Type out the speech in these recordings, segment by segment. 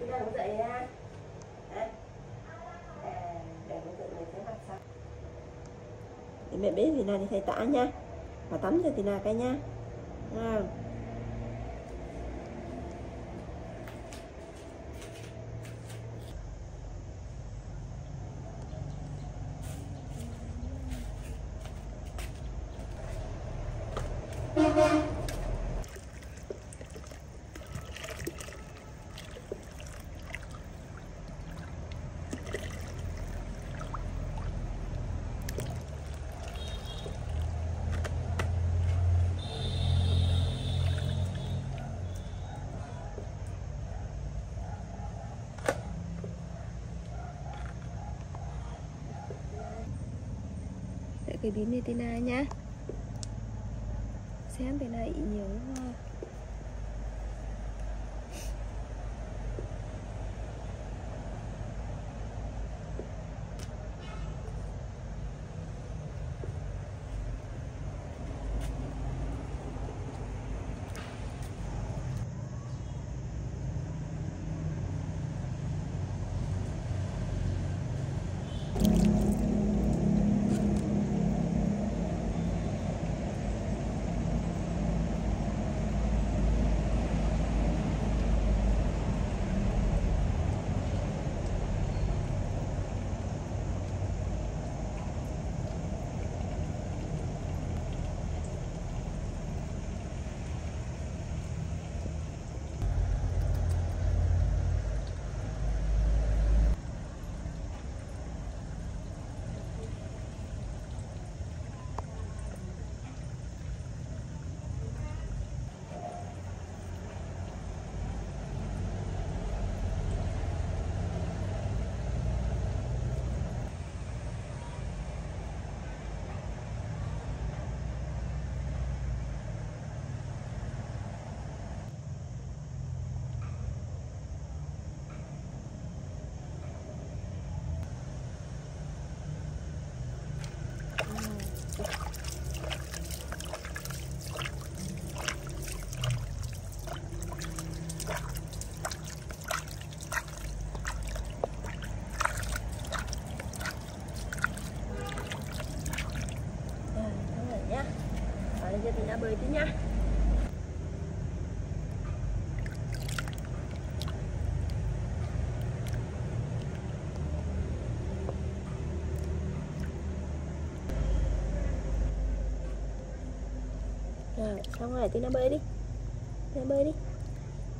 chúng ta ngủ dậy ha, À, để ngủ dậy mình sẽ mặt sau. Để mẹ bế Tina đi thay tã nha. Và tắm cho là cái nha. À. cái bím này nhá. Xem bên này nhiều quá. Rồi, xong rồi Tina bơi đi. Nó bơi đi.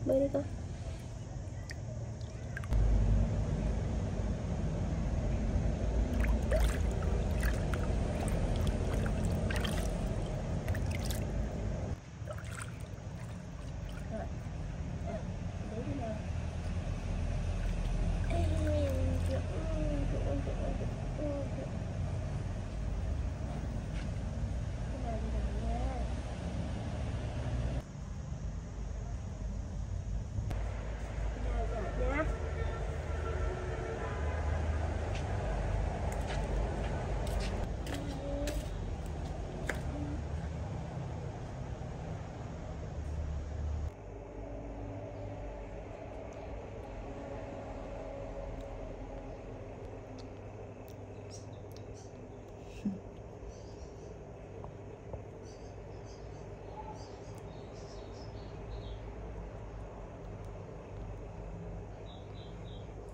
Bơi đi con Rồi. À, để đi nào. Ê, trời ơi, trời ơi, trời ơi, trời ơi, trời ơi. Cái này đi nào nha. Cái này rồi nha.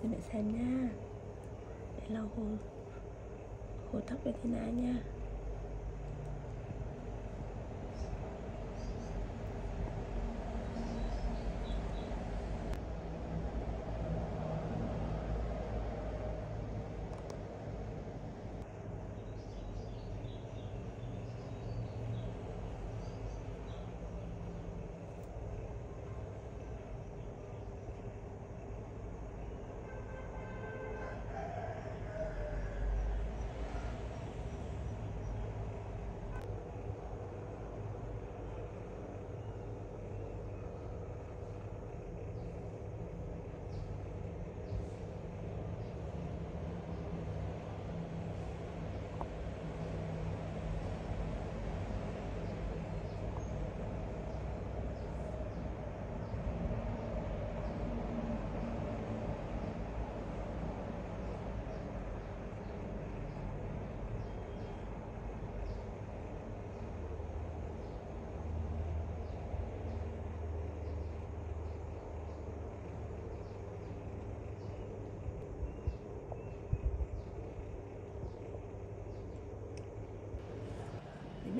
Để mẹ xem nha. Để lau hồ Hồ tóc cho Tina nha.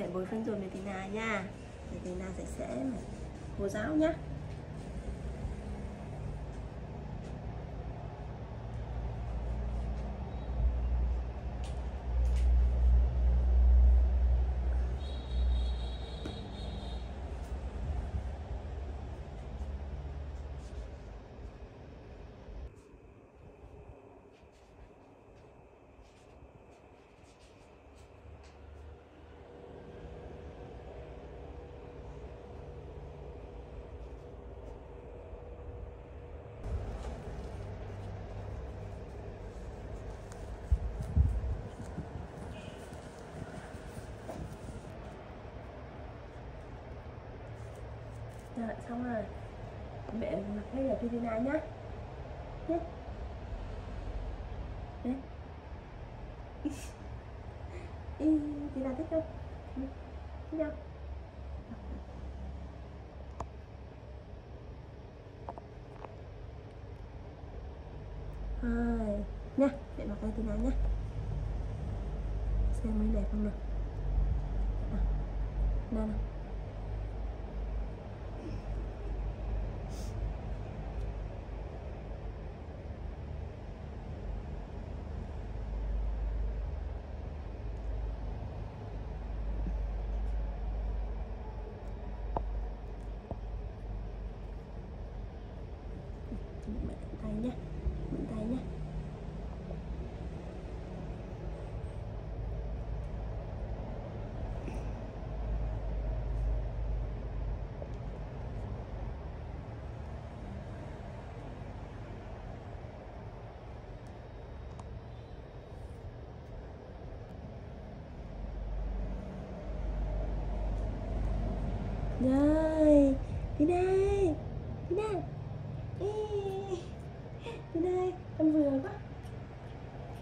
Để bồi phân rồi mẹ Tina nha. Mẹ Tina sạch sẽ mẹ cô giáo nhá. Rồi, xong rồi. Mẹ mặc cái giờ Tina nhá. Nhé Đấy Tina thích không? Thích không? Hai Nha, mẹ mặc cái Tina nhá. Xem mới đẹp không nào? Nào, nào, nào. Mượn tay nhé mượn tay nhé rồi đi đây đi đây Ê, đi đây con vừa quá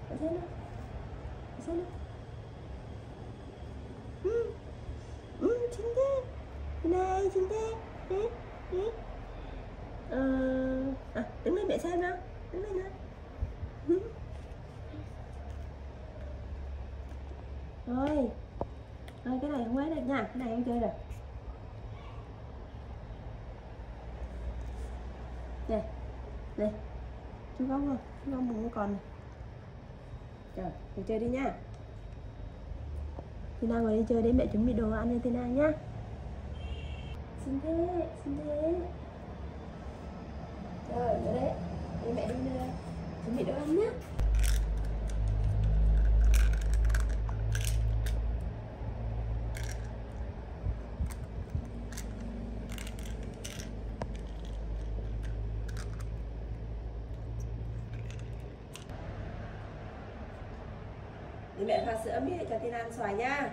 ở xem nào ở xem nào ừ ừ chính thế đi đây chính thế đi đi ờ à đứng lên mẹ xem nào đứng lên nào Ừ. rồi rồi cái này không quấy được nha cái này em chơi được đây đây chú góc rồi chú góc bụng còn này. Rồi mình chơi đi nha. Tina ngồi đi chơi để mẹ chuẩn bị đồ ăn cho Tina nhá. Xin thế xin thế. Rồi rồi đấy. Để mẹ đi ờ, chuẩn bị đồ ăn nhá. Mẹ pha sữa mì cho Tina ăn xoài nha.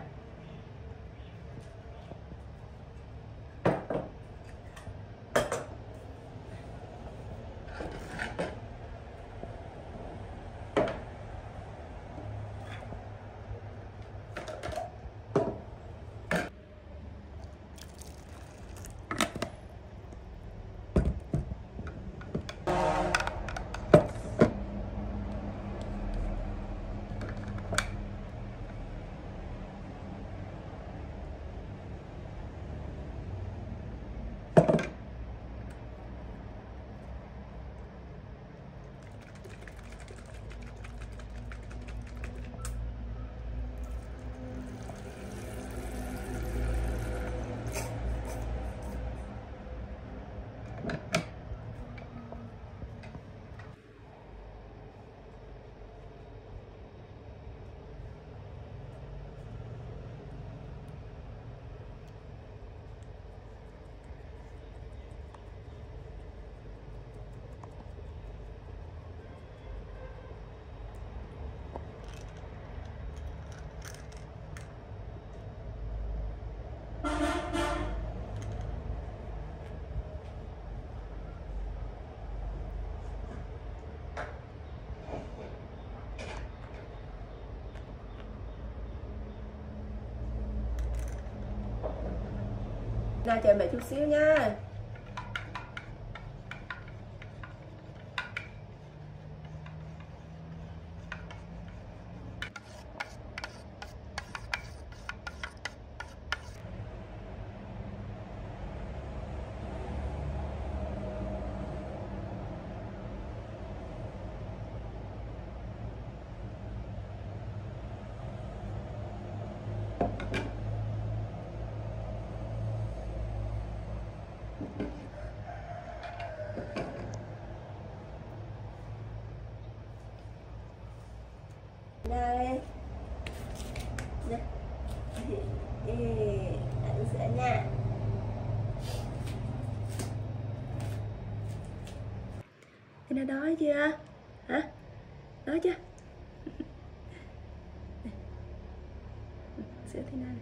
Nào chờ mẹ chút xíu nha Thank you. Chưa? Hả? Nói chưa sữa Tina này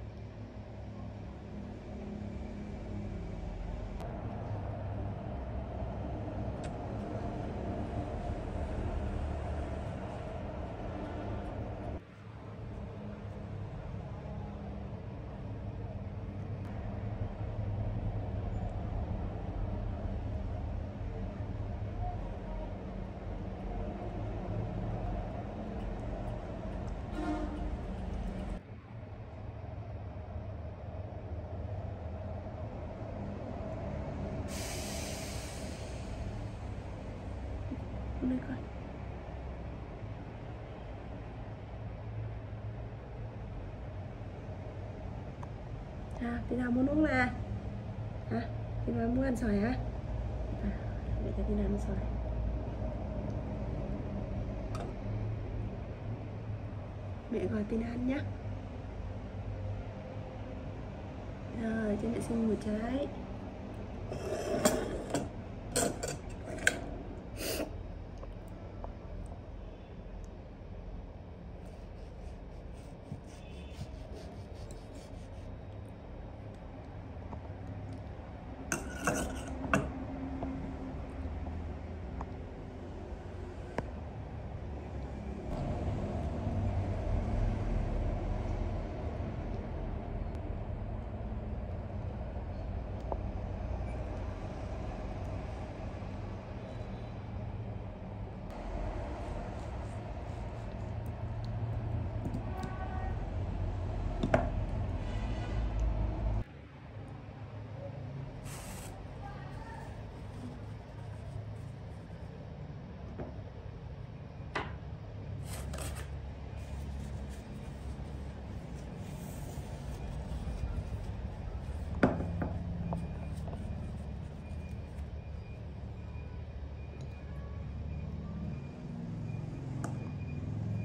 Uống đi coi. À Tina muốn uống là hả? Tina muốn ăn xoài hả? À, để cho Tina ăn xoài. Mẹ gọi tin ăn nhé rồi cho mẹ xin một trái.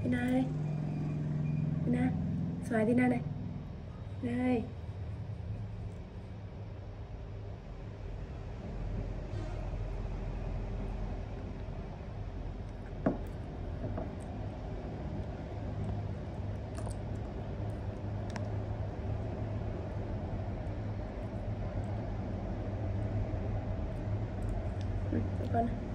Tina đây Tina Xoài Tina đây Đây Ừ, cho con. này.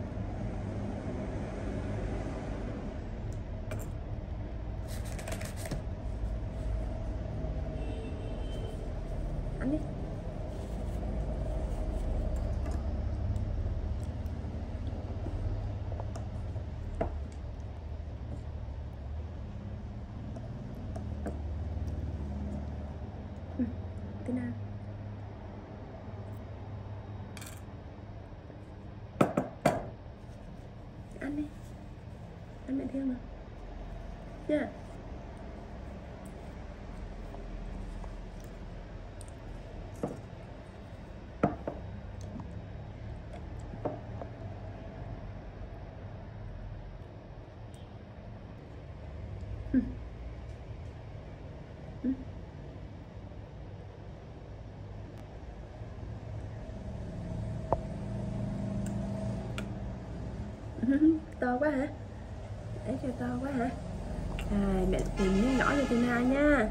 Ăn đi Ừ, Thế nào? Ăn đi Ăn mẹ thương nào Chưa? Ừ. Ừ to quá hả? Để cho to quá hả? Rồi mẹ tìm miếng nhỏ cho Tina nha.